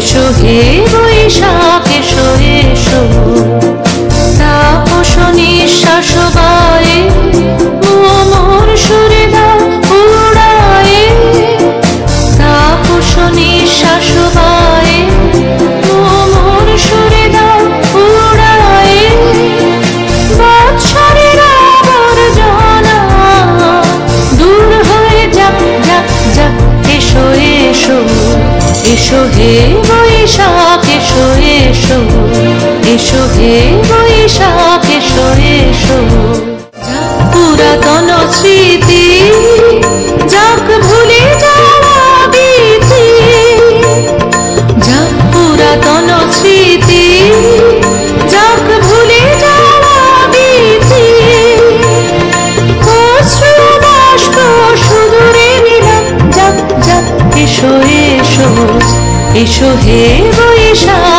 শুভে হে বৈশাখ। এসো হে বৈশাখ এসো এসো। এসো হে বৈশাখ এসো এসো। পুরাতন শ্রী এসো এসো এসো হে বৈশাখ